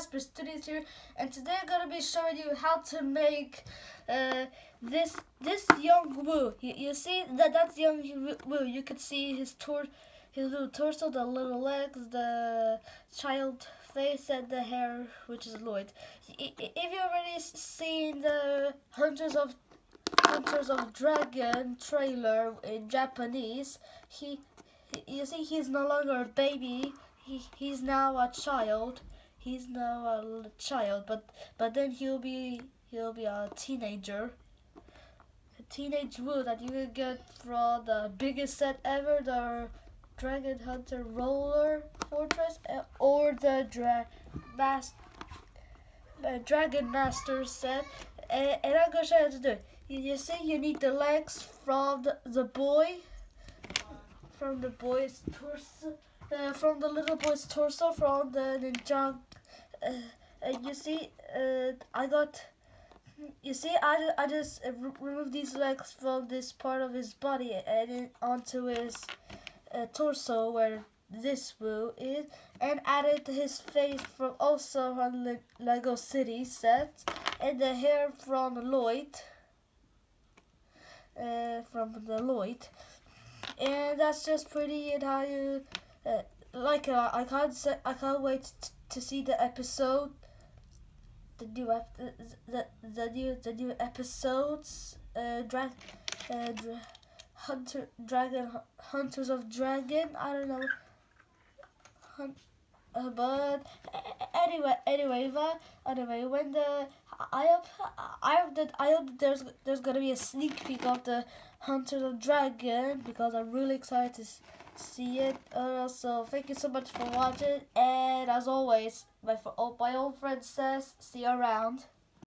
Kacper Studios here, and today I'm gonna be showing you how to make uh, this this young Wu. You, you see that that's young Wu. You can see his tor his little torso, the little legs, the child face, and the hair, which is Lloyd. If you already seen the Hunters of Hunters of Dragon trailer in Japanese, he you see he's no longer a baby he he's now a child. He's now a child, but but then he'll be he'll be a teenager. A teenage Wu that you can get from the biggest set ever, the Dragon Hunter Roller Fortress, eh, or the Dragon Master set. And, and I'm gonna show you how to do it. You, you see, you need the legs from the, the boy, from the boy's torso uh, from the little boy's torso from the ninja. Uh, and you see, uh, I got. You see, I, I just removed these legs from this part of his body and onto his uh, torso where this Wu is, and added his face from also on the Lego City set, and the hair from Lloyd, uh, from the Lloyd, and that's just pretty and how you uh, like uh, I can't say, I can't wait to see the episode, the new ep the the new the new episodes. Uh, drag, uh, dra hunter dragon hunters of dragon. I don't know. Hunt, uh, but anyway, anyway, but anyway, when the I hope I hope that I hope there's there's gonna be a sneak peek of the Hunter of Dragon because I'm really excited to see it. Uh, so thank you so much for watching, and as always, my my old friend says, see you around.